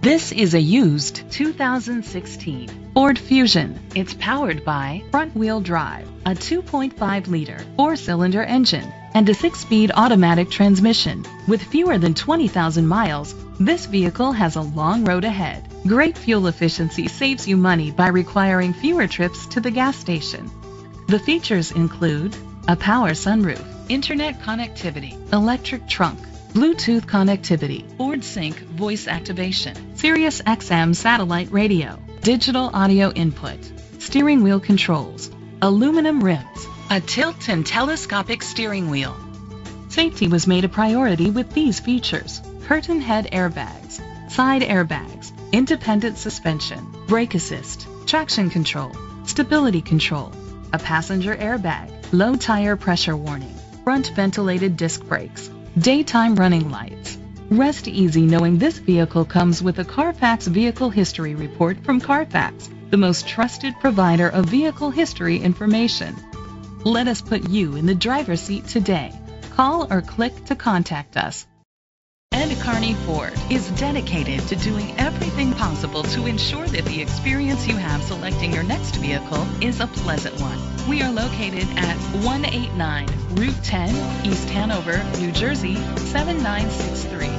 This is a used 2016 Ford Fusion. It's powered by front-wheel drive, a 2.5-liter four-cylinder engine, and a six-speed automatic transmission. With fewer than 20,000 miles, this vehicle has a long road ahead. Great fuel efficiency saves you money by requiring fewer trips to the gas station. The features include a power sunroof, internet connectivity, electric trunk, Bluetooth connectivity, Ford Sync voice activation, Sirius XM satellite radio, digital audio input, steering wheel controls, aluminum rims, a tilt and telescopic steering wheel. Safety was made a priority with these features. Curtain head airbags, side airbags, independent suspension, brake assist, traction control, stability control, a passenger airbag, low tire pressure warning, front ventilated disc brakes, daytime running lights. Rest easy knowing this vehicle comes with a Carfax Vehicle History Report from Carfax, the most trusted provider of vehicle history information. Let us put you in the driver's seat today. Call or click to contact us. Ed Carney Ford is dedicated to doing everything possible to ensure that the experience you have selecting your next vehicle is a pleasant one. We are located at 189 Route 10, East Hanover, New Jersey 7963.